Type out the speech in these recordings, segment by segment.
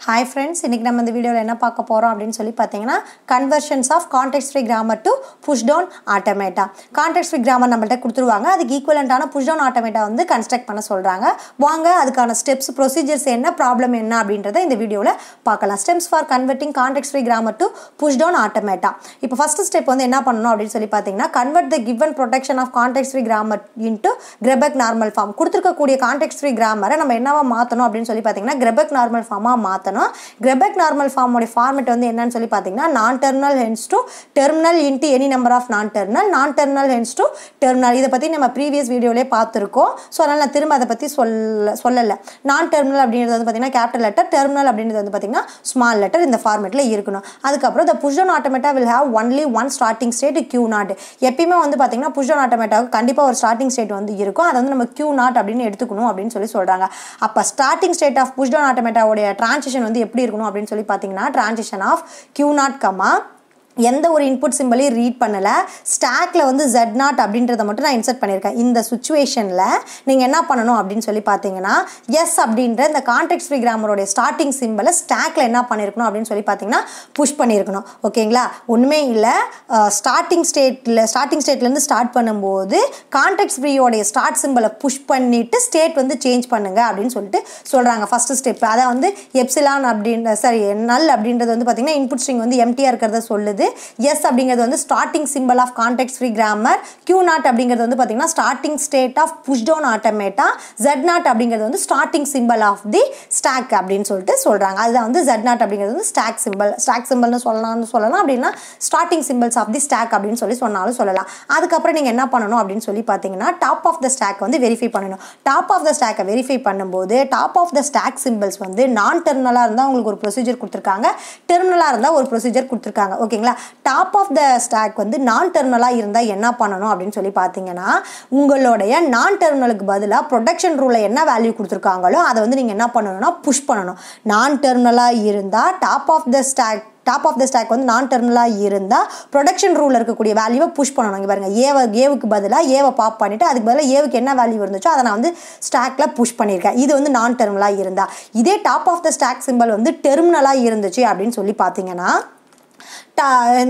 Hi friends இன்றைக்கி நம்ம இந்த வீடியோவில் என்ன பார்க்க போகிறோம் அப்படின்னு சொல்லி பார்த்தீங்கன்னா conversions of context free grammar to push down automata context free grammar நம்மள்ட்ட கொடுத்துருவாங்க. அதுக்கு ஈக்குவலண்ட்டான புஷ் டவுன் ஆட்டோமேட்டா வந்து கன்ஸ்ட்ரக்ட் பண்ண சொல்கிறாங்க வாங்க அதுக்கான ஸ்டெப்ஸ் ப்ரொசீஜர்ஸ் என்ன ப்ராப்ளம் என்ன அப்படின்றத இந்த வீடியோவில் பார்க்கலாம். Steps for converting context free grammar to pushdown automata இப்போ ஃபஸ்ட்டு ஸ்டெப் வந்து என்ன பண்ணணும் அப்படின்னு சொல்லி பார்த்தீங்கன்னா convert the given production of context free grammar into Greibach normal form கொடுத்துருக்கக்கூடிய கான்டெக்ட் ஃப்ரீ கிராமரை நம்ம என்னவா மாற்றணும் அப்படின்னு சொல்லி பார்த்தீங்கன்னா கிரெபக் நார்மல் ஃபார்மாக மாற்றணும் கிரெபக் நார்மல் ஃபார்மோடைய ஃபார்மெட் வந்து என்னன்னு சொல்லி பார்த்தீங்கன்னா non terminal hence to terminal into any number of non terminal non terminal hence to terminal இதை பற்றி நம்ம ப்ரீவியஸ் வீடியோலே பார்த்துருக்கோம். ஸோ அதனால் நான் திரும்ப அதை பற்றி சொல்ல சொல்லலை. நான் டெர்மினல் அப்படின்றது வந்து பார்த்தீங்கன்னா கேபிட்டல் லெட்டர் டெர்மினல் அப்படின்றது வந்து பார்த்தீங்கன்னா ஸ்மால் லெட்டர் இந்த ஃபார்மெட்டில் இருக்கணும். அதுக்கப்புறம் the pushdown automata will have only one starting state q naught எப்பயுமே வந்து பார்த்தீங்கன்னா புஷன் ஆட்டோமேட்டாவுக்கு கண்டிப்பாக ஒரு ஸ்டார்டிங் ஸ்டேட் வந்து இருக்கும். அதை வந்து நம்ம கியூ நாட் அப்படின்னு எடுத்துக்கணும் அப்படின்னு சொல்லி சொல்கிறாங்க அப்போ starting state of push down ஆட்டோமேட்டாவுடைய transition வந்து எப்படி இருக்கணும் அப்படின்னு சொல்லி பார்த்தீங்கன்னா transition of Q naught comma எந்த ஒரு இன்புட் சிம்பிளையும் ரீட் பண்ணலை ஸ்டாக்கில் வந்து ஜெட் நாட் அப்படின்றத மட்டும் நான் இன்சர்ட் பண்ணியிருக்கேன். இந்த சுச்சுவேஷனில் நீங்கள் என்ன பண்ணணும் அப்படின்னு சொல்லி பார்த்தீங்கன்னா எஸ் அப்படின்ற இந்த கான்டெக்ட் ஃப்ரீ கிராமரோடைய ஸ்டார்டிங் சிம்பிளை ஸ்டாக்கில் என்ன பண்ணியிருக்கணும் அப்படின்னு சொல்லி பார்த்தீங்கன்னா புஷ் பண்ணியிருக்கணும் ஓகேங்களா? ஒன்றுமே இல்லை. ஸ்டார்டிங் ஸ்டேட்டில் ஸ்டார்டிங் ஸ்டேட்லேருந்து ஸ்டார்ட் பண்ணும்போது கான்டெக்ட் ஃப்ரீயோடைய ஸ்டார்ட் சிம்பிளை புஷ் பண்ணிவிட்டு ஸ்டேட் வந்து சேஞ்ச் பண்ணுங்க அப்படின்னு சொல்லிட்டு சொல்கிறாங்க ஃபஸ்ட்டு ஸ்டெப் அதை வந்து எப்சிலான் அப்படின்ற சாரி நல் அப்படின்றது வந்து பார்த்தீங்கன்னா இன்புட் ஸ்ட்ரிங் வந்து எம்டியாக இருக்கிறத சொல்லுது. எஸ் அப்படிங்கிறது வந்து starting simple of context free grammar Q naught அப்படிங்கிறது வந்து பார்த்தீங்கன்னா starting state of push down automata Z naught அப்படிங்கிறது வந்து starting simple of the stack அப்படின்னு சொல்லிட்டு சொல்கிறாங்க அதுதான் வந்து ஜெட் நாட் அப்படிங்கிறது வந்து ஸ்டாக் சிம்பிள் ஸ்டாக் சிம்பிள்னு சொல்லலாம்னு சொல்லலாம். அப்படின்னா starting simples of the stack அப்படின்னு சொல்லி சொன்னாலும் சொல்லலாம். அதுக்கப்புறம் நீங்கள் என்ன பண்ணணும் அப்படின்னு சொல்லி பார்த்தீங்கன்னா டாப் ஆஃப் த ஸ்டாக் வந்து வெரிஃபை பண்ணணும். டாப் ஆஃப் த ஸ்டாக்கை வெரிஃபை பண்ணும்போது top of the stack simples வந்து நான் டெர்மினலாக இருந்தால் உங்களுக்கு ஒரு ப்ரொசீஜர் கொடுத்துருக்காங்க. டெர்மினலாக இருந்தால் ஒரு ப்ரொசீஜர் கொடுத்துருக்காங்க. ஓகேங்களா டாப் ஆஃப் த ஸ்டாக் வந்து நான் டெர்மினலாக இருந்தால் என்ன பண்ணணும் அப்படின்னு சொல்லி பார்த்தீங்கன்னா உங்களுடைய நான் டெர்மினலுக்கு பதிலாக ப்ரொடக்ஷன் ரூலில் என்ன வேல்யூ கொடுத்துருக்காங்களோ அதை வந்து நீங்கள் என்ன பண்ணணும்னா புஷ் பண்ணணும். நான் டெர்மினலாக இருந்தால் top of the stack top of the stack வந்து நான் டெர்மினலாக இருந்தால் ப்ரொடக்ஷன் ரூலில் இருக்கக்கூடிய வேல்யூவை புஷ் பண்ணணும். இங்கே பாருங்கள் ஏவை ஏவுக்கு பதிலாக ஏவை பாப் பண்ணிவிட்டு அதுக்கு பதிலாக ஏவுக்கு என்ன வேல்யூ இருந்துச்சோ அதை நான் வந்து ஸ்டாக்கில் புஷ் பண்ணியிருக்கேன். இது வந்து நான் டெர்மினலாக இருந்தால் இதே top of the stack simple வந்து டெர்மினலாக இருந்துச்சு அப்படின்னு சொல்லி பார்த்தீங்கன்னா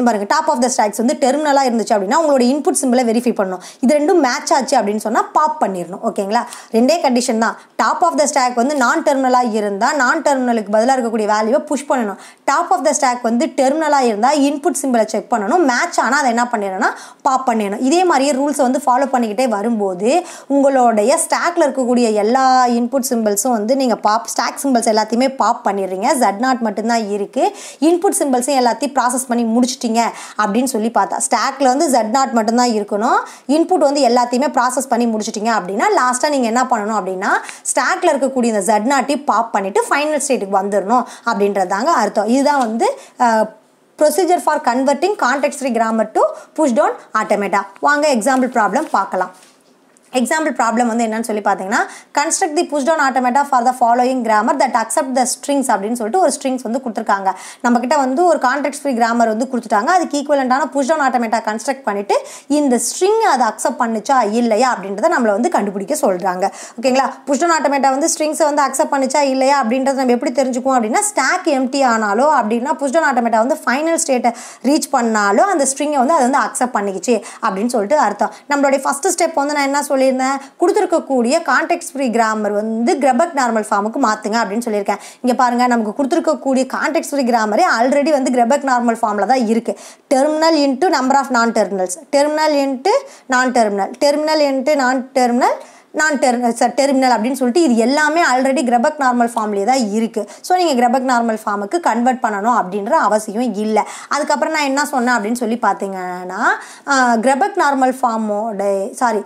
பாருங்க டாப் ஆஃப் த ஸ்டாக்ஸ் வந்து டெர்மினலாக இருந்துச்சு அப்படின்னா உங்களோட இன்புட் சிம்பிளை வெரிஃபை பண்ணணும். இது ரெண்டும் மேட்ச் ஆச்சு அப்படின்னு சொன்னால் பாப் பண்ணிடணும் ஓகேங்களா ரெண்டே கண்டிஷன் தான். டாப் ஆஃப் த ஸ்டாக் வந்து நான் டெர்மினலாக இருந்தால் நான் டெர்மினலுக்கு பதிலாக இருக்கக்கூடிய வேல்யூவை புஷ் பண்ணணும். டாப் ஆஃப் த ஸ்டாக் வந்து டெர்மினலாக இருந்தால் இன்புட் சிம்பிளை செக் பண்ணணும். மேட்ச் ஆனால் அதை என்ன பண்ணிடணும்னா பாப் பண்ணிடணும் இதே மாதிரியே ரூல்ஸை வந்து ஃபாலோ பண்ணிக்கிட்டே வரும்போது உங்களுடைய ஸ்டாக்ல இருக்கக்கூடிய எல்லா இன்புட் சிம்பிள்ஸும் வந்து நீங்கள் பாப் ஸ்டாக் சிம்பிள்ஸ் எல்லாத்தையுமே பாப் பண்ணிடுறீங்க. ஜட் நாட் மட்டும்தான் இருக்குது இன்புட் சிம்பிள்ஸும் எல்லாத்தையும் ப்ராசஸ் பண்ணி முடிச்சிட்டிங்க அப்படின்னு சொல்லி பார்த்தா. ஸ்டாக்ல வந்து ஜெட் நாட் மட்டும்தான் இருக்கணும். இன்புட் வந்து எல்லாத்தையுமே ப்ராசஸ் பண்ணி முடிச்சிட்டிங்க அப்படின்னா லாஸ்ட்டாக நீங்கள் என்ன பண்ணணும் அப்படின்னா ஸ்டாக்ல இருக்கக்கூடிய இந்த ஜெட் நாட்டையும் பாப் பண்ணிவிட்டு ஃபைனல் ஸ்டேட்டுக்கு வந்துடணும் அப்படின்றதாங்க அர்த்தம். இதுதான் வந்து procedure for converting context free grammar to push down automata வாங்க எக்ஸாம்பிள் ப்ராப்ளம் பார்க்கலாம். எக்ஸாம்பிள் ப்ராப்ளம் வந்து என்னன்னு சொல்லி பார்த்தீங்கன்னா construct the push down automata for the following grammar that accept the strings அப்படின்னு சொல்லிட்டு ஒரு ஸ்ட்ரிங்ஸ் வந்து கொடுத்துருக்காங்க. நம்மக்கிட்ட வந்து ஒரு கான்டெக்ட் ஃப்ரீ கிராமர் வந்து கொடுத்துட்டாங்க. அதுக்கு ஈக்குவலண்டான புஷ் டவுன் ஆட்டோமேட்டா கன்ஸ்ட்ரக்ட் பண்ணிட்டு இந்த ஸ்ட்ரிங் அதை அக்செப்ட் பண்ணுச்சா இல்லையா அப்படின்றத நம்மளை வந்து கண்டுபிடிக்க சொல்கிறாங்க ஓகேங்களா புஷ் டவுன் ஆட்டோமேட்டா வந்து ஸ்ட்ரிங்ஸை வந்து அக்செப்ட் பண்ணிச்சா இல்லையா அப்படின்றத நம்ம எப்படி தெரிஞ்சுக்குவோம் அப்படின்னா ஸ்டாக் எம்டி ஆனாலோ அப்படின்னா புஷ் டவுன் ஆட்டோமேட்டா வந்து ஃபைனல் ஸ்டேட்டை ரீச் பண்ணாலோ அந்த ஸ்ட்ரிங்கை வந்து அதை வந்து அக்செப்ட் பண்ணிக்கிச்சு அப்படின்னு சொல்லிட்டு அர்த்தம். நம்மளுடைய ஃபஸ்ட்டு ஸ்டெப் வந்து நான் என்ன சொல்லியிருந்தேன். கொடுத்துருக்கக்கூடிய கான்டெக்ட் ஃப்ரீ கிராமர் வந்து கிரபக் நார்மல் ஃபார்முக்கு மாற்றுங்க அப்படின்னு சொல்லியிருக்கேன். இங்கே பாருங்கள் நமக்கு கொடுத்துருக்கக்கூடிய கான்டெக்ட் ஃப்ரீ கிராமரே ஆல்ரெடி வந்து கிரபக் நார்மல் ஃபார்மில் தான் இருக்குது terminal into number of non terminals terminal into non terminal terminal into non terminal non der terminal அப்படின்னு சொல்லிட்டு இது எல்லாமே ஆல்ரெடி கிரபக் நார்மல் ஃபார்ம்லேயே தான் இருக்குது ஸோ நீங்கள் கிரபக் நார்மல் ஃபார்முக்கு கன்வெர்ட் பண்ணணும் அப்படின்ற அவசியம் இல்லை. அதுக்கப்புறம் நான் என்ன சொன்னேன் அப்படின்னு சொல்லி பார்த்தீங்கன்னா கிரபக் நார்மல் ஃபார்மோட சாரி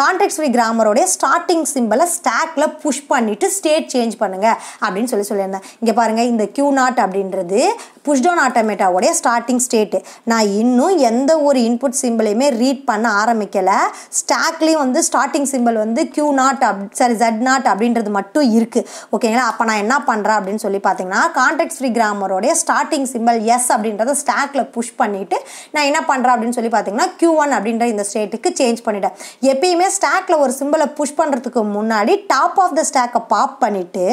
கான்டெக்ட் ஃப்ரீ கிராமரோடைய ஸ்டார்டிங் சிம்பிளை ஸ்டாக்கில் புஷ் பண்ணிவிட்டு ஸ்டேட் சேஞ்ச் பண்ணுங்கள் அப்படின்னு சொல்லி சொல்லியிருந்தேன். இங்கே பாருங்கள் இந்த கியூ நாட் அப்படின்றது புஷ் டவுன் ஆட்டோமேட்டாவோடைய ஸ்டார்டிங் ஸ்டேட்டு நான் இன்னும் எந்த ஒரு இன்புட் சிம்பிளையுமே ரீட் பண்ண ஆரம்பிக்கலை. ஸ்டாக்லேயும் வந்து ஸ்டார்டிங் சிம்பிள் சிம்பிள் வந்து கியூ நாட் அப் சாரி ஜெட் நாட் அப்படின்றது மட்டும் இருக்குது ஓகேங்களா அப்போ நான் என்ன பண்ணுறேன் அப்படின்னு சொல்லி பார்த்தீங்கன்னா கான்டெக்ட் ஃப்ரீ கிராமரோடைய ஸ்டார்டிங் சிம்பிள் எஸ் அப்படின்றத ஸ்டாக்ல புஷ் பண்ணிவிட்டு நான் என்ன பண்ணுறேன் அப்படின்னு சொல்லி பார்த்தீங்கன்னா கியூ ஒன் அப்படின்ற இந்த ஸ்டேட்டுக்கு சேஞ்ச் பண்ணிட்டேன். எப்பயுமே ஸ்டாக்ல ஒரு சிம்பிளை புஷ் பண்ணுறதுக்கு முன்னாடி டாப் ஆஃப் த ஸ்டாக்கை பாப் பண்ணிவிட்டு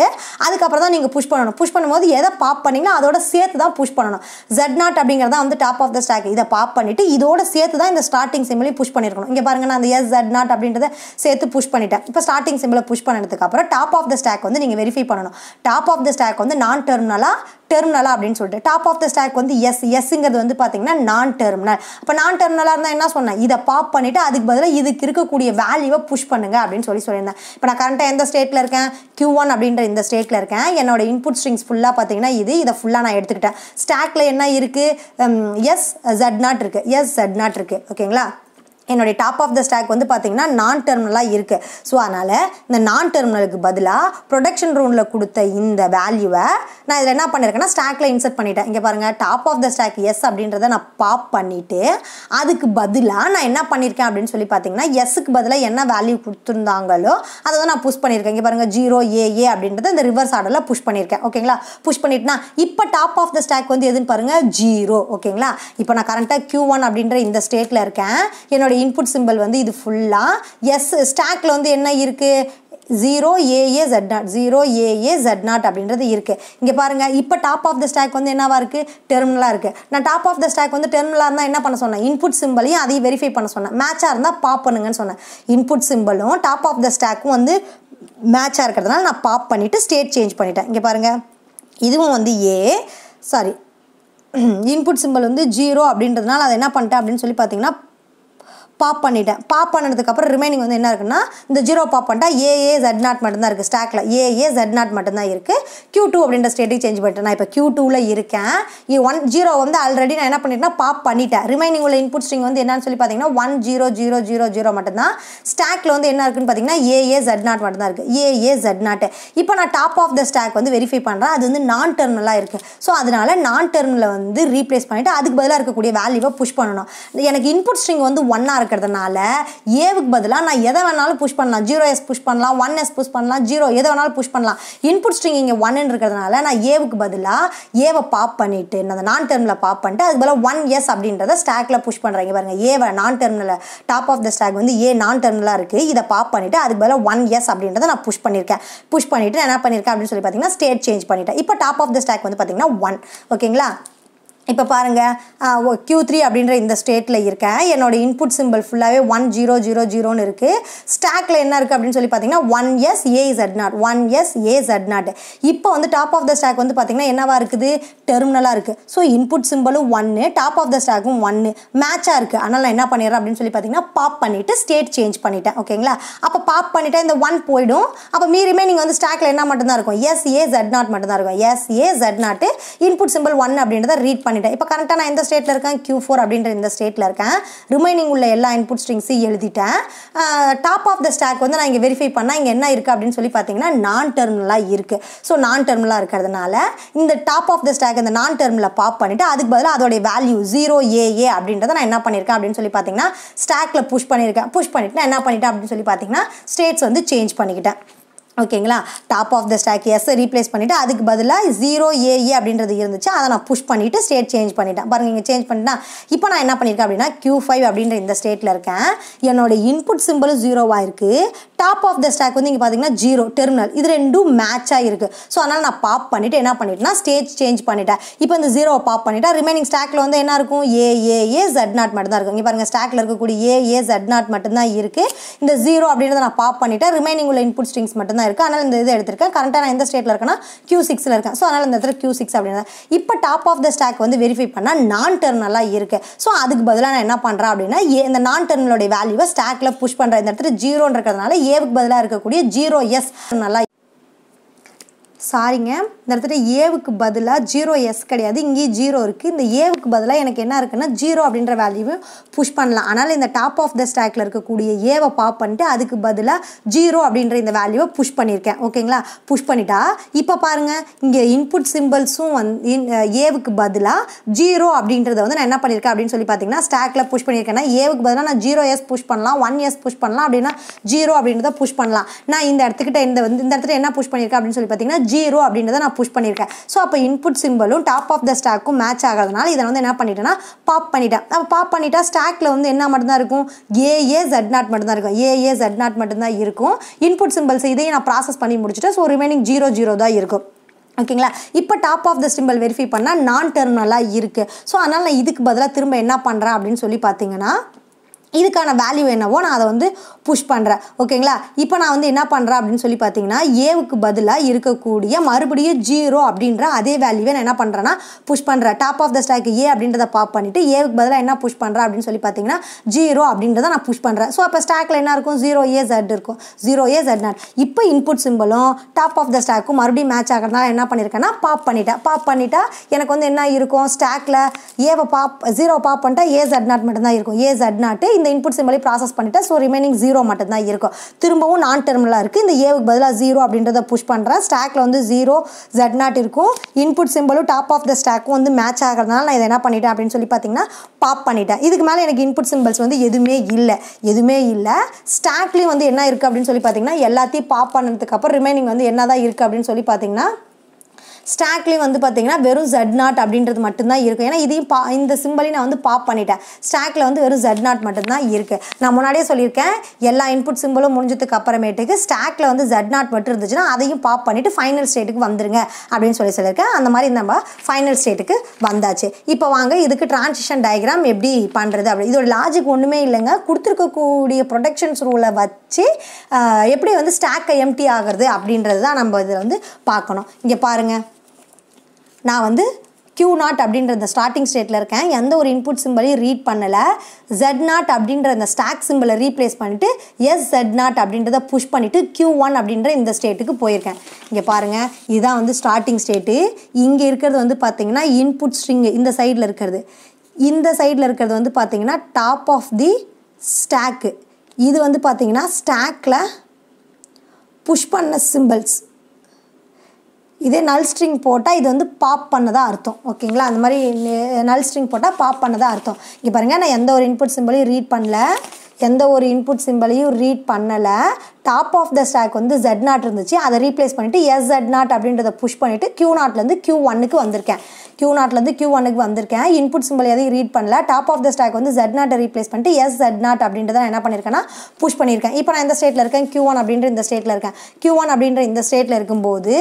அதுக்கப்புறம் தான் நீங்கள் புஷ் பண்ணணும். புஷ் பண்ணும்போது எதை பாப் பண்ணிங்கன்னா அதோட சேர்த்து தான் புஷ் பண்ணணும். ஜெட் நாட் அப்படிங்கிறதா வந்து டாப் ஆஃப் த ஸ்டாக் இதை பாப் பண்ணிவிட்டு இதோட சேர்த்து தான் இந்த ஸ்டார்டிங் சிம்பிளையும் புஷ் பண்ணியிருக்கணும். இங்கே பாருங்க நான் அந்த எஸ் ஜெட் நாட் அப்படின்றத சேர்த்து புஷ் பண்ணிட்டேன். இப்போ ஸ்டார்டிங் சிம்பிளை புஷ் பண்ணதுக்கு அப்புறம் டாப் ஆஃப் த ஸ்டாக் வந்து நீங்கள் வெரிஃபை பண்ணணும். டாப் ஆஃப் த ஸ்டாக் வந்து நான் டெர்மினலாக டெர்மினலா அப்படின்னு சொல்லிட்டு. டாப் ஆஃப் த ஸ்டாக் வந்து எஸ் எஸ்ங்கிறது வந்து பார்த்தீங்கன்னா நான் டெர்மினல் இப்போ நான் டெர்மினலாக இருந்தால் என்ன சொன்னேன்? இதை பாப் பண்ணிவிட்டு அதுக்கு பதிலாக இதுக்கு இருக்கக்கூடிய வேல்யூவை புஷ் பண்ணுங்க அப்படின்னு சொல்லி சொல்லியிருந்தேன். இப்போ நான் கரண்ட்டாக எந்த ஸ்டேட்டில் இருக்கேன்? கியூ ஒன் அப்படின்ற இந்த ஸ்டேட்டில் இருக்கேன். என்னோட இன்புட் ஸ்ட்ரிங்ஸ் ஃபுல்லாக பார்த்தீங்கன்னா இது. இதை ஃபுல்லாக நான் எடுத்துக்கிட்டேன். ஸ்டாக்ல என்ன இருக்குது எஸ் ஜெட் நாட் இருக்குது எஸ் ஜெட் நாட் இருக்குது ஓகேங்களா? என்னுடைய டாப் ஆஃப் த ஸ்டாக் வந்து பார்த்தீங்கன்னா நான் டெர்மினலாக இருக்குது ஸோ அதனால் இந்த நான் டெர்மினலுக்கு பதிலாக ப்ரொடக்ஷன் ரூமில் கொடுத்த இந்த வேல்யூவை நான் இதில் என்ன பண்ணியிருக்கேன்னா ஸ்டாக்கில் இன்சர்ட் பண்ணிட்டேன். இங்கே பாருங்கள் top of the stack S அப்படின்றத நான் பாப் பண்ணிவிட்டு அதுக்கு பதிலாக நான் என்ன பண்ணியிருக்கேன் அப்படின்னு சொல்லி பார்த்தீங்கன்னா எஸ்ஸுக்கு பதிலாக என்ன வேல்யூ கொடுத்துருந்தாங்களோ அதை தான் நான் புஷ் பண்ணியிருக்கேன் இங்கே பாருங்கள் ஜீரோ ஏஏ அப்படின்றத இந்த ரிவர்ஸ் ஆர்டரில் புஷ் பண்ணியிருக்கேன் ஓகேங்களா புஷ் பண்ணிட்டுனா இப்போ டாப் ஆஃப் த ஸ்டாக் வந்து எதுன்னு பாருங்கள் ஜீரோ ஓகேங்களா இப்போ நான் கரண்ட்டாக கியூ ஒன் அப்படின்ற இந்த ஸ்டேட்டில் இருக்கேன். என்னுடைய இன்புட் சிம்பிள் வந்து இது ஃபுல்லாக எஸ் ஸ்டாக்ல வந்து என்ன இருக்குது zero A A Z naught zero A A Z naught அப்படின்றது இருக்குது இங்கே பாருங்கள் இப்போ டாப் ஆஃப் த ஸ்டாக் வந்து என்னவாக இருக்குது டெர்மினலாக இருக்குது நான் டாப் ஆஃப் த ஸ்டாக் வந்து டெர்மினலாக இருந்தால் என்ன பண்ண சொன்னேன்? இன்புட் சிம்பிளையும் அதையும் வெரிஃபை பண்ண சொன்னேன். மேட்சாக இருந்தால் பாப் பண்ணுங்கன்னு சொன்னேன். இன்புட் சிம்பிளும் டாப் ஆஃப் த ஸ்டாக்கும் வந்து மேட்சாக இருக்கிறதுனால நான் பாப் பண்ணிவிட்டு ஸ்டேட் சேஞ்ச் பண்ணிட்டேன். இங்கே பாருங்கள் இதுவும் வந்து ஏ சாரி இன்புட் சிம்பிள் வந்து ஜீரோ அப்படின்றதுனால அதை என்ன பண்ணிட்டேன் அப்படின்னு சொல்லி பார்த்தீங்கன்னா பாப் பண்ணிட்டேன். பாப் பண்ணதுக்கப்புறம் ரிமைனிங் வந்து என்ன இருக்குன்னா இந்த ஜீரோ பாப் பண்ணிட்டா ஏஏ ஜெட் நாட் மட்டும்தான் இருக்குது ஸ்டாக்கில் ஏஏ ஜெட் நாட் மட்டும்தான் இருக்குது கியூ டூ அப்படின்ற ஸ்டேட்டுக்கு சேஞ்ச் பண்ணிட்டேன். நான் இப்போ கியூ டூவில் இருக்கேன். இ ஒன் ஜீரோ வந்து ஆல்ரெடி நான் என்ன பண்ணிட்டேன்னா பாப் பண்ணிட்டேன். ரிமைனிங் உள்ள இன்புட் ஸ்ட்ரிங் வந்து என்னன்னு சொல்லி பார்த்தீங்கன்னா one zero zero zero zero மட்டும்தான். ஸ்டாக்கில் வந்து என்ன இருக்குன்னு பார்த்தீங்கன்னா ஏஏ ஜெட் நாட் மட்டும்தான் இருக்குது ஏஏ ஜெட் நாட்டு இப்போ நான் டாப் ஆஃப் த ஸ்டாக் வந்து வெரிஃபை பண்ணுறேன் அது வந்து நான் டெர்மினலாக இருக்குது ஸோ அதனால நான் டெர்மினலை வந்து ரீப்ளேஸ் பண்ணிவிட்டு அதுக்கு பதிலாக இருக்கக்கூடிய வேல்யூவை புஷ் பண்ணணும். எனக்கு இன்புட் ஸ்ட்ரிங் வந்து ஒன்னாக இருக்கிறதுனால ஏவுக்கு பதிலாக நான் எதை வேணாலும் புஷ் பண்ணலாம். ஜீரோ எஸ் புஷ் பண்ணலாம் ஒன் எஸ் புஷ் பண்ணலாம் ஜீரோ எதை வேணாலும் புஷ் பண்ணலாம். இன்புட் ஸ்ட்ரிங் இங்கே ஒன்னு இருக்கிறதுனால நான் ஏவுக்கு பதிலாக ஏவை பாப் பண்ணிட்டு அந்த நான் டெர்மில் பாப் பண்ணிட்டு அதுக்கு பதிலாக ஒன் எஸ் அப்படின்றத ஸ்டாக்ல புஷ் பண்ணுறேங்க பாருங்கள் ஏவை non terminal top of the stack வந்து ஏ நான் டெர்மினலாக இருக்குது இதை பாப் பண்ணிவிட்டு அதுக்கு பதிலாக ஒன் எஸ் அப்படின்றத நான் புஷ் பண்ணியிருக்கேன் புஷ் பண்ணிவிட்டு நான் என்ன பண்ணியிருக்கேன் அப்படின்னு சொல்லி பார்த்தீங்கன்னா ஸ்டேட் சேஞ்ச் பண்ணிட்டேன். இப்போ டாப் ஆஃப் த ஸ்டாக் வந்து பார்த்தீங்கன்னா ஒன் ஓகேங்களா இப்போ பாருங்கள் க்யூ த்ரீ அப்படின்ற இந்த ஸ்டேட்டில் இருக்கேன். என்னோட இன்புட் சிம்பிள் ஃபுல்லாகவே ஒன் ஜீரோ ஜீரோ ஜீரோன்னு இருக்குது ஸ்டாக்கில் என்ன இருக்குது அப்படின்னு சொல்லி பார்த்தீங்கன்னா one S A Z naught one S A Z naught இப்போ வந்து டாப் ஆஃப் த ஸ்டாக் வந்து பார்த்தீங்கன்னா என்னவாக இருக்குது? டெர்மினலாக இருக்குது ஸோ இன்புட் சிம்பிளும் ஒன்று டாப் ஆஃப் த ஸ்டாக்கும் ஒன்று மேட்சாக இருக்குது அதனால் நான் என்ன பண்ணிடுறேன் அப்படின்னு சொல்லி பார்த்தீங்கன்னா பாப் பண்ணிவிட்டு ஸ்டேட் சேஞ்ச் பண்ணிட்டேன். ஓகேங்களா அப்போ பாப் பண்ணிவிட்டேன் இந்த ஒன் போயிடும். அப்போ மீறியுமே நீங்கள் வந்து ஸ்டாக்கில் என்ன மட்டும்தான் இருக்கும்? எஸ் ஏ ஜெட் நாட் மட்டும்தான் இருக்கும். S A Z naught input simple one அப்படின்றத ரீட் பண்ணிட்டேன். இப்போ கரெக்டாக நான் எந்த ஸ்டேட்டில் இருக்கேன்? கியூ ஃபோர் அப்படின்ற இந்த ஸ்டேட்டில் இருக்கேன். ரிமைனிங் உள்ள எல்லா இன்புட் ஸ்ட்ரிங்ஸையும் எழுதிட்டேன். டாப் ஆஃப் த ஸ்டாக் வந்து நான் இங்கே வெரிஃபை பண்ணால் இங்கே என்ன இருக்குது அப்படின்னு சொல்லி பார்த்தீங்கன்னா நான் டெர்மினலாக இருக்குது ஸோ நான் டெர்மினலாக இருக்கிறதுனால இந்த டாப் ஆஃப் த ஸ்டாக் இந்த நான் டெர்மில் பாப் பண்ணிவிட்டு அதுக்கு பதிலாக அதோடைய வேல்யூ ஜீரோ ஏஏ அப்படின்றத நான் என்ன பண்ணியிருக்கேன் அப்படின்னு சொல்லி பார்த்தீங்கன்னா ஸ்டாக்கில் புஷ் பண்ணியிருக்கேன் புஷ் பண்ணிவிட்டு நான் என்ன பண்ணிட்டேன் அப்படின்னு சொல்லி பார்த்தீங்கன்னா ஸ்டேட்ஸ் வந்து சேஞ்ச் பண்ணிக்கிட்டேன். ஓகேங்களா? Top of the stack S replace பண்ணிவிட்டு அதுக்கு பதிலாக ஜீரோ ஏஏ அப்படின்றது இருந்துச்சு. அதை நான் புஷ் பண்ணிவிட்டு ஸ்டேட் சேஞ்ச் பண்ணிட்டேன். பாருங்கள் இங்கே சேஞ்ச் பண்ணிட்டா இப்போ நான் என்ன பண்ணியிருக்கேன் அப்படின்னா கியூ ஃபைவ் அப்படின்ற இந்த ஸ்டேட்டில் இருக்கேன். என்னோட இன்புட் சிம்பிளும் ஜீரோவாக இருக்குது டாப் ஆஃப் த ஸ்டாக் வந்து இங்கே பார்த்தீங்கன்னா ஜீரோ டெர்மினல் இது ரெண்டும் மேட்சாக இருக்குது ஸோ அதனால் நான் பாப் பண்ணிவிட்டு என்ன பண்ணிட்டேன்னா ஸ்டேஜ் சேஞ்ச் பண்ணிட்டேன். இப்போ இந்த ஜீரோவை பாப் பண்ணிட்டேன் ரிமைனிங் ஸ்டாக்கில் வந்து என்ன இருக்கும்? ஏ ஏ ஏ ஜெட் நாட் மட்டும்தான் இருக்கும். இங்கே பாருங்கள் ஸ்டாக்கில் இருக்கக்கூடிய ஏ ஏ ஜெட் நாட் மட்டும்தான் இருக்குது இந்த ஜீரோ அப்படின்றத நான் பாப் பண்ணிட்டேன். ரிமைனிங் உள்ள இன்புட் ஸ்ட்ரிங்ஸ் மட்டும்தான் இருக்குது அதனால் இந்த இது எடுத்திருக்கேன். கரெக்டாக நான் எந்த ஸ்டேட்டில் இருக்கேன்னா கியூ சிக்ஸில் இருக்கேன். ஸோ அதனால் இந்த இடத்துல கியூ சிக்ஸ் அப்படின்னா இப்போ டாப் ஆஃப் த ஸ்டாக் வந்து வெரிஃபை பண்ணால் நான் டெர்மினலாக இருக்குது ஸோ அதுக்கு பதிலாக நான் என்ன பண்ணுறேன் அப்படின்னா இந்த நான் டெர்மினலோடைய வேல்யூவை ஸ்டாக்கில் புஷ் பண்ணுறேன் இந்த இடத்துல ஜீரோன்றதுனால ஏவுக்கு பதிலாக இருக்கக்கூடிய ஜீரோ எஸ் நல்லா சாரிங்க இந்த இடத்துல ஏவுக்கு பதிலாக ஜீரோ எஸ் கிடையாது. இங்கேயும் ஜீரோ இருக்குது இந்த ஏவுக்கு பதிலாக எனக்கு என்ன இருக்குன்னா ஜீரோ அப்படின்ற வேல்யூவை புஷ் பண்ணலாம். ஆனால் இந்த டாப் ஆஃப் த ஸ்டாக்கில் இருக்கக்கூடிய ஏவை பாப் பண்ணிட்டு அதுக்கு பதிலாக ஜீரோ அப்படின்ற இந்த வேல்யூவை புஷ் பண்ணியிருக்கேன் ஓகேங்களா புஷ் பண்ணிட்டா? இப்போ பாருங்கள் இங்கே இன்புட் சிம்பிள்ஸும் வந்து ஏவுக்கு பதிலாக ஜீரோ அப்படின்றத வந்து நான் என்ன பண்ணியிருக்கேன் அப்படின்னு சொல்லி பார்த்தீங்கன்னா ஸ்டாக்கில் புஷ் பண்ணியிருக்கேன்னா ஏவுக்கு பதிலாக நான் ஜீரோ எஸ் புஷ் பண்ணலாம். ஒன் எஸ் புஷ் பண்ணலாம். அப்படின்னா ஜீரோ அப்படின்றத புஷ் பண்ணலாம். நான் இந்த இடத்துக்கிட்ட இந்த வந்து இந்த இடத்துல என்ன புஷ் பண்ணியிருக்கேன் அப்படின்னு சொல்லி பார்த்தீங்கன்னா ஜீரோ அப்படின்றத நான் புஷ் பண்ணியிருக்கேன். ஸோ அப்போ இன்புட் சிம்பிளும் டாப் ஆஃப் த ஸ்டாக்கும் மேட்ச் ஆகிறதுனால இதை வந்து என்ன பண்ணிட்டேன்னா பாப் பண்ணிட்டேன். அப்போ பாப் பண்ணிட்டா ஸ்டாக்கில் வந்து என்ன மட்டும்தான் இருக்கும்? ஏஏ ஜெட் நாட் மட்டும்தான் இருக்கும். ஏஏ ஜெட் நாட் மட்டும்தான் இருக்கும். இன்புட் சிம்பிள்ஸ் இதையும் நான் ப்ராசஸ் பண்ணி முடிச்சுட்டு ஸோ ரிமைனிங் ஜீரோ ஜீரோ தான் இருக்கும். ஓகேங்களா இப்போ top of the simple verify பண்ணால் நான் டெர்மினலாக இருக்குது ஸோ அதனால் நான் இதுக்கு பதிலாக திரும்ப என்ன பண்ணுறேன் அப்படின்னு சொல்லி பார்த்தீங்கன்னா இதுக்கான வேல்யூ என்னவோ நான் அதை வந்து புஷ் பண்ணுறேன் ஓகேங்களா இப்போ நான் வந்து என்ன பண்ணுறேன் அப்படின்னு சொல்லி பார்த்தீங்கன்னா ஏவுக்கு பதிலாக இருக்கக்கூடிய மறுபடியும் ஜீரோ அப்படின்ற அதே வேல்யூவை நான் என்ன பண்ணுறேன்னா புஷ் பண்ணுறேன் top of the stack A அப்படின்றத பாப் பண்ணிவிட்டு ஏவுக்கு பதிலாக என்ன புஷ் பண்ணுறேன் அப்படின்னு சொல்லி பார்த்தீங்கன்னா ஜீரோ அப்படின்றத நான் புஷ் பண்ணுறேன் ஸோ அப்போ ஸ்டாக்கில் என்ன இருக்கும்? ஜீரோ ஏ ஜெட் இருக்கும். ஜீரோ ஏ ஜெட் நாட் இப்போ இன்புட் சிம்பிளும் டாப் ஆஃப் த ஸ்டாக்கும் மறுபடியும் மேட்ச் ஆகிறதுனால என்ன பண்ணியிருக்கேன்னா பாப் பண்ணிட்டேன். பாப் பண்ணிட்டா எனக்கு வந்து என்ன இருக்கும்? ஸ்டாக்கில் ஏவை பாப் ஜீரோ பாப் பண்ணிட்டா ஏ ஜெட் நாட் மட்டும்தான் இருக்கும். ஏ ஜெட் நாட்டு இந்த இன்புட் சிம்பிளை ப்ராசஸ் பண்ணிட்டேன். ஸோ ரிமைனிங் ஜீரோ மட்டும்தான் இருக்கும். திரும்பவும் நான் டெர்மினலாக இருக்குது இந்த ஏவுக்கு பதிலாக ஜீரோ அப்படின்றத புஷ் பண்ணுறேன் ஸ்டாக்கில் வந்து ஜீரோ ஜெட் நாட் இருக்கும். இன்புட் சிம்பிளும் டாப் ஆஃப் த ஸ்டாக்கும் வந்து மேட்ச் ஆகிறதுனால நான் இதை என்ன பண்ணிட்டேன் அப்படின்னு சொல்லி பார்த்தீங்கன்னா பாப் பண்ணிட்டேன். இதுக்கு மேலே எனக்கு இன்புட் சிம்பிள்ஸ் வந்து எதுவுமே இல்லை. எதுவுமே இல்லை. ஸ்டாக்லேயும் வந்து என்ன இருக்குது அப்படின்னு சொல்லி பார்த்தீங்கன்னா எல்லாத்தையும் பாப் பண்ணதுக்கப்புறம் ரிமைனிங் வந்து என்ன தான் இருக்குது அப்படின்னு சொல்லி பார்த்தீங்கன்னா ஸ்டாக்லேயும் வந்து பார்த்தீங்கன்னா வெறும் ஜெட் நாட் அப்படின்றது மட்டும்தான் இருக்கும் ஏன்னா இதையும் பா இந்த சிம்பிளையும் நான் வந்து பாப் பண்ணிட்டேன். ஸ்டாக்கில் வந்து வெறும் ஜெட் நாட் மட்டும்தான் இருக்குது நான் முன்னாடியே சொல்லியிருக்கேன் எல்லா இன்புட் சிம்பிளும் முடிஞ்சதுக்கு அப்புறமேட்டுக்கு ஸ்டாக்கில் வந்து ஜெட் நாட் மட்டும் இருந்துச்சுன்னா அதையும் பாப் பண்ணிவிட்டு ஃபைனல் ஸ்டேட்டுக்கு வந்துருங்க அப்படின்னு சொல்லி சொல்லியிருக்கேன். அந்த மாதிரி நம்ம ஃபைனல் ஸ்டேட்டுக்கு வந்தாச்சு. இப்போ வாங்க இதுக்கு டிரான்சிஷன் டயக்ராம் எப்படி பண்ணுறது அப்படி. இதோட லாஜிக் ஒன்றுமே இல்லைங்க. கொடுத்துருக்கக்கூடிய ப்ரொடெக்ஷன்ஸ் ரூலை வச்சு எப்படி வந்து ஸ்டாக்கை எம்டி ஆகிறது அப்படின்றது தான் நம்ம இதில் வந்து பார்க்கணும். இங்கே பாருங்கள் நான் வந்து க்யூ நாட் அப்படின்ற அந்த ஸ்டார்டிங் ஸ்டேட்டில் இருக்கேன். எந்த ஒரு இன்புட் சிம்பிளையும் ரீட் பண்ணலை. ஜெட் நாட் அப்படின்ற அந்த ஸ்டாக் சிம்பிளை ரீப்ளேஸ் பண்ணிவிட்டு எஸ் ஜெட் நாட் அப்படின்றத புஷ் பண்ணிவிட்டு க்யூ ஒன் அப்படின்ற இந்த ஸ்டேட்டுக்கு போயிருக்கேன். இங்கே பாருங்கள் இதுதான் வந்து ஸ்டார்டிங் ஸ்டேட்டு இங்கே இருக்கிறது வந்து பார்த்தீங்கன்னா இன்புட் ஸ்ட்ரிங்கு இந்த சைடில் இருக்கிறது. இந்த சைடில் இருக்கிறது வந்து பார்த்தீங்கன்னா டாப் ஆஃப் தி ஸ்டாக்கு இது வந்து பார்த்தீங்கன்னா ஸ்டாக்கில் புஷ் பண்ண சிம்பிள்ஸ் இதே நல் ஸ்ட்ரிங் போட்டால் இது வந்து பாப் பண்ணதாக அர்த்தம் ஓகேங்களா? அந்த மாதிரி நல் ஸ்ட்ரிங் போட்டால் பாப் பண்ணதாக அர்த்தம். இங்கே பாருங்கள் நான் எந்த ஒரு இன்புட் சிம்பிளையும் ரீட் பண்ணல. எந்த ஒரு இன்புட் சிம்பிளையும் ரீட் பண்ணலை. டாப் ஆஃப் த ஸ்டாக் வந்து ஜெட் நாட் இருந்துச்சு. அதை ரீப்ளேஸ் பண்ணிவிட்டு எஸ் ஜெட் நாட் அப்படின்றத புஷ் பண்ணிவிட்டு கியூ நாட்லேருந்து கியூ ஒன்னுக்கு வந்திருக்கேன். கியூ நாட்லேருந்து கியூ ஒன்னுக்கு வந்திருக்கேன். இன்புட் சிம்பிள் எதையும் ரீட் பண்ணல. டாப் ஆஃப் த ஸ்டாக் வந்து ஜெட் நாட்டை ரீப்ளேஸ் பண்ணிட்டு எஸ் ஜெட் நாட் அப்படின்றத நான் என்ன பண்ணியிருக்கேன்னா புஷ் பண்ணியிருக்கேன் இப்போ நான் இந்த ஸ்டேட்டில் இருக்கேன். கியூ ஒன் அப்படின்ற இந்த ஸ்டேட்டில் இருக்கேன். கியூ ஒன் அப்படின்ற இந்த ஸ்டேட்டில் இருக்கும்போது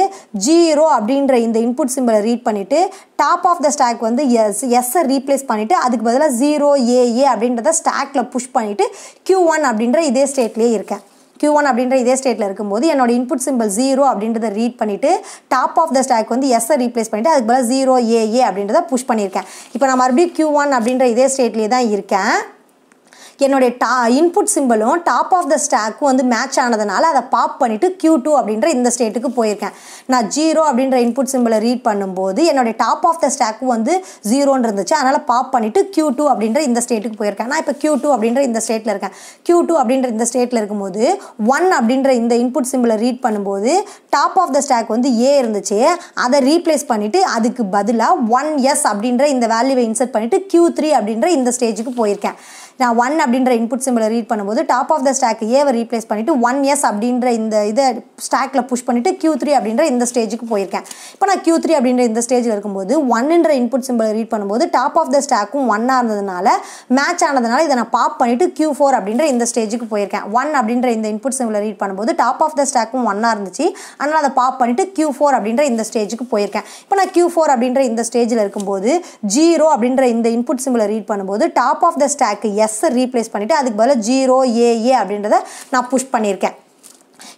ஜீரோ அப்படின்ற இந்த இன்புட் சிம்பிளை ரீட் பண்ணிவிட்டு டாப் ஆஃப் த ஸ்டாக் வந்து எஸ் எஸ்ஸை ரீப்ளேஸ் பண்ணிவிட்டு அதுக்கு பதிலாக ஜீரோ ஏஏ அப்படின்றத ஸ்டாக்கில் புஷ் பண்ணிவிட்டு கியூ ஒன் அப்படின்ற இதே ஸ்டேட்லேயே இருக்கேன். கியூ ஒன் அப்படின்ற இதே ஸ்டேட்டில் இருக்கும்போது என்னோட இன்புட் சிம்பிள் ஜீரோ அப்படின்றத ரீட் பண்ணிவிட்டு டாப் ஆஃப் த ஸ்டாக் வந்து எஸ்ஸை ரீப்ளேஸ் பண்ணிவிட்டு அதுக்கு பதிலாக ஜீரோ ஏஏ அப்படின்றத புஷ் பண்ணியிருக்கேன். இப்போ நான் மறுபடியும் கியூ ஒன் அப்படின்ற இதே ஸ்டேட்லேயே தான் இருக்கேன். என்னுடைய டா இன்புட் சிம்பிளும் டாப் ஆஃப் த ஸ்டாக்கும் வந்து மேட்ச் ஆனதுனால அதை பாப் பண்ணிவிட்டு க்யூ டூ அப்படின்ற இந்த ஸ்டேட்டுக்கு போயிருக்கேன். நான் ஜீரோ அப்படின்ற இன்புட் சிம்பிளை ரீட் பண்ணும்போது என்னுடைய டாப் ஆஃப் த ஸ்டாக்கும் வந்து ஜீரோன்னு இருந்துச்சு. அதனால் பாப் பண்ணிவிட்டு க்யூ டூ அப்படின்ற இந்த ஸ்டேட்டுக்கு போயிருக்கேன். நான் இப்போ க்யூ டூ அப்படின்ற இந்த ஸ்டேட்டில் இருக்கேன். க்யூ டூ அப்படின்ற இந்த ஸ்டேட்டில் இருக்கும்போது ஒன் அப்படின்ற இந்த இன்புட் சிம்பிளை ரீட் பண்ணும்போது டாப் ஆஃப் த ஸ்டாக் வந்து ஏ இருந்துச்சு. அதை ரீப்ளேஸ் பண்ணிவிட்டு அதுக்கு பதிலாக ஒன் எஸ் அப்படின்ற இந்த வேல்யூவை இன்சர்ட் பண்ணிவிட்டு க்யூ த்ரீ அப்படின்ற இந்த ஸ்டேஜுக்கு போயிருக்கேன். நான் ஒன் அப்படின்ற இன்புட் சிம்பிளை ரீட் பண்ணும்போது டாப் ஆஃப் த ஸ்டாக் ஏவை ரீப்ளேஸ் பண்ணிவிட்டு ஒன் எஸ் அப்படின்ற இந்த இதை ஸ்டாக்கில் புஷ் பண்ணிவிட்டு கியூ த்ரீ அப்படின்ற இந்த ஸ்டேஜுக்கு போயிருக்கேன். இப்போ நான் கியூ த்ரீ அப்படின்ற இந்த ஸ்டேஜில் இருக்கும்போது ஒன்னுன்ற இன்புட் சிம்பிளை ரீட் பண்ணும்போது டாப் ஆஃப் த ஸ்டாக்கும் ஒன்னாக இருந்ததுனால மேட்ச் ஆனதுனால இதை நான் பாப் பண்ணிவிட்டு கியூ ஃபோர் அப்படின்ற இந்த ஸ்டேஜுக்கு போயிருக்கேன். ஒன் அப்படின்ற இந்த இன்புட் சிம்பிளை ரீட் பண்ணும்போது டாப் ஆஃப் த ஸ்டாக்கும் ஒன்னாக இருந்துச்சு. அதனால் அதை பாப் பண்ணிவிட்டு கியூ ஃபோர் அப்படின்ற இந்த ஸ்டேஜுக்கு போயிருக்கேன். இப்போ நான் கியூ ஃபோர் அப்படின்ற இந்த ஸ்டேஜில் இருக்கும்போது ஜீரோ அப்படின்ற இந்த இன்புட் சிம்பிளை ரீட் பண்ணும்போது டாப் ஆஃப் த ஸ்டாக் எஸ்ஸை ரீப்ளேஸ் பண்ணிவிட்டு அதுக்கு பதிலாக ஜீரோ ஏஏ அப்படின்றத நான் புஷ் பண்ணியிருக்கேன்.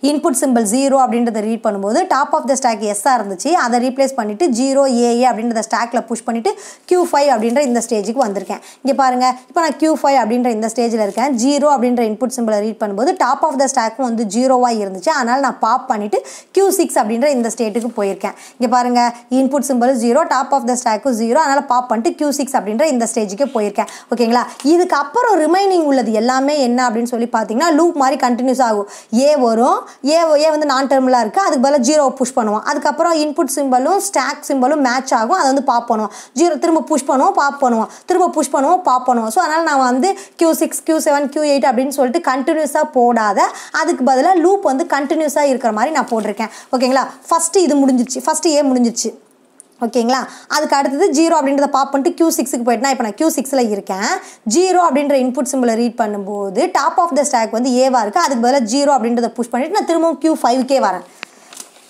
இன்புட் சிம்பிள் ஜீரோ அப்படின்றத ரீட் பண்ணும்போது டாப் ஆஃப் த ஸ்டாக் எஸ்ஸாக இருந்துச்சு. அதை ரீப்ளேஸ் பண்ணிவிட்டு ஜீரோ ஏஏ அப்படின்றத ஸ்டாக்கில் புஷ் பண்ணிவிட்டு கியூ ஃபைவ் அப்படின்ற இந்த ஸ்டேஜுக்கு வந்திருக்கேன். இங்கே பாருங்கள் இப்போ நான் கியூ ஃபைவ் அப்படின்ற இந்த ஸ்டேஜில் இருக்கேன். ஜீரோ அப்படின்ற இன்புட் சிம்பிளை ரீட் பண்ணும்போது டாப் ஆஃப் த ஸ்டாக்கும் வந்து ஜீரோவாக இருந்துச்சு. அதனால் நான் பாப் பண்ணிவிட்டு கியூ சிக்ஸ் அப்படின்ற இந்த ஸ்டேட்டுக்கு போயிருக்கேன். இங்கே பாருங்கள் input symbol zero top of the ஸ்டாக்கும் zero அதனால் பாப் பண்ணிட்டு கியூ சிக்ஸ் அப்படின்ற இந்த ஸ்டேஜுக்கு போயிருக்கேன். ஓகேங்களா? இதுக்கப்புறம் ரிமைனிங் உள்ளது எல்லாமே என்ன அப்படின்னு சொல்லி பார்த்தீங்கன்னா லூப் மாதிரி கண்டினியூஸ் ஆகும். ஏ வரும் ஏ ஏ வந்து நான் டெர்மிலாக இருக்குது அதுக்கு பதிலாக ஜீரோ புஷ் பண்ணுவோம். அதுக்கப்புறம் இன்புட் சிம்பலும் ஸ்டாக் சிம்பலும் மேட்ச் ஆகும். அதை வந்து பாப் பண்ணுவோம். ஜீரோ திரும்ப புஷ் பண்ணுவோம் பாப் பண்ணுவோம். திரும்ப புஷ் பண்ணுவோம் பாப் பண்ணுவோம். ஸோ அதனால் நான் வந்து Q six Q seven Q eight அப்படின்னு சொல்லிட்டு கண்டினியூஸாக போடாத. அதுக்கு பதிலாக லூப் வந்து கண்டினியூஸாக இருக்கிற மாதிரி நான் போட்டிருக்கேன். ஓகேங்களா ஃபஸ்ட்டு இது முடிஞ்சிச்சு ஃபஸ்ட்டு ஏ முடிஞ்சிச்சு ஓகேங்களா? அதுக்கு அடுத்தது ஜீரோ அப்படின்றத பாப் பண்ணிட்டு கியூ சிக்ஸுக்கு போயிட்டுனா இப்போ நான் கியூ சிக்ஸில் இருக்கேன். ஜீரோ அப்படின்ற இன்புட் சிம்பிளை ரீட் பண்ணும்போது டாப் ஆஃப் த ஸ்டாக் வந்து ஏவாக இருக்குது அதுக்கு பதிலாக ஜீரோ அப்படின்றத புஷ் பண்ணிவிட்டு நான் திரும்பவும் கியூ ஃபைவ்க்கே வரேன்.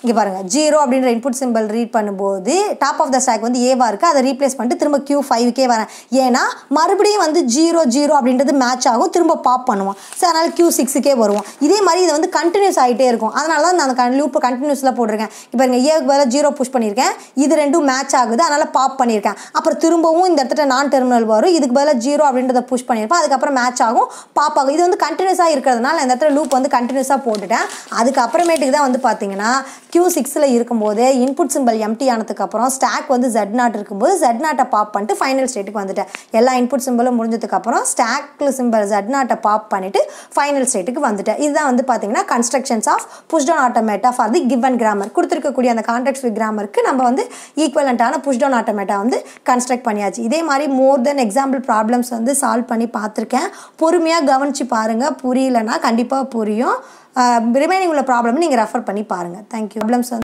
இங்கே பாருங்கள் ஜீரோ அப்படின்ற இன்புட் சிம்பிள் ரீட் பண்ணும்போது டாப் ஆஃப் த ஸ்டாக் வந்து ஏவாக இருக்குது அதை ரீப்ளேஸ் பண்ணிட்டு திரும்ப கியூ ஃபைவ்க்கே வரேன். ஏன்னா மறுபடியும் வந்து ஜீரோ ஜீரோ அப்படின்றது மேட்ச் ஆகும் திரும்ப பாப் பண்ணுவோம். ஸோ அதனால் கியூ சிக்ஸுக்கே வருவோம். இதே மாதிரி இது வந்து கண்டினியூஸ் ஆகிட்டே இருக்கும். அதனால தான் நான் அந்த லூப்பை கண்டினியூஸில் போட்டிருக்கேன். இப்போ பாருங்க ஏவுக்கு பதிலாக ஜீரோ புஷ் பண்ணியிருக்கேன். இது ரெண்டும் மேட்ச் ஆகுது அதனால் பாப் பண்ணியிருக்கேன். அப்புறம் திரும்பவும் இந்த இடத்துல நான் டெர்மினல் வரும். இதுக்கு பதிலாக ஜீரோ அப்படின்றத புஷ் பண்ணியிருப்பேன். அதுக்கப்புறம் மேட்ச் ஆகும் பாப் ஆகும். இது வந்து கண்டினியூஸாக இருக்கிறதுனால இந்த இடத்துல லூப் வந்து கண்டினியூஸாக போட்டுட்டேன். அதுக்கப்புறமேட்டுக்கு தான் வந்து பார்த்தீங்கன்னா கியூ சிக்ஸில் இருக்கும்போது இன்புட் சிம்பிள் எம்டி ஆனதுக்கப்புறம் ஸ்டாக் வந்து ஜெட் நாட் இருக்கும்போது ஜெட் நாட்டை பாப் பண்ணிட்டு ஃபைனல் ஸ்டேட்டுக்கு வந்துட்டேன். எல்லா இன்புட் சிம்பிளும் முடிஞ்சதுக்கப்புறம் ஸ்டாக்கில் சிம்பிள் ஜெட் நாட்டை பாப் பண்ணிவிட்டு ஃபைனல் ஸ்டேட்டுக்கு வந்துட்டேன். இதுதான் வந்து பார்த்தீங்கன்னா constructions of push down automata for the given grammar கொடுத்துருக்கக்கூடிய அந்த கான்டெக்ட் வித் கிராமருக்கு நம்ம வந்து ஈக்குவலண்ட்டான புஷ் டவுன் ஆட்டோமேட்டா வந்து கன்ஸ்ட்ரக்ட் பண்ணியாச்சு. இதே மாதிரி மோர் தென் எக்ஸாம்பிள் ப்ராப்ளம்ஸ் வந்து சால்வ் பண்ணி பார்த்துருக்கேன். பொறுமையாக கவனித்து பாருங்கள் புரியலன்னா கண்டிப்பாக புரியும். ரிமைனிங் உள்ள ப்ராப்ளம் நீங்கள் ரெஃபர் பண்ணி பாருங்கள் தேங்க்யூ ப்ராப்ளம்ஸ் வந்து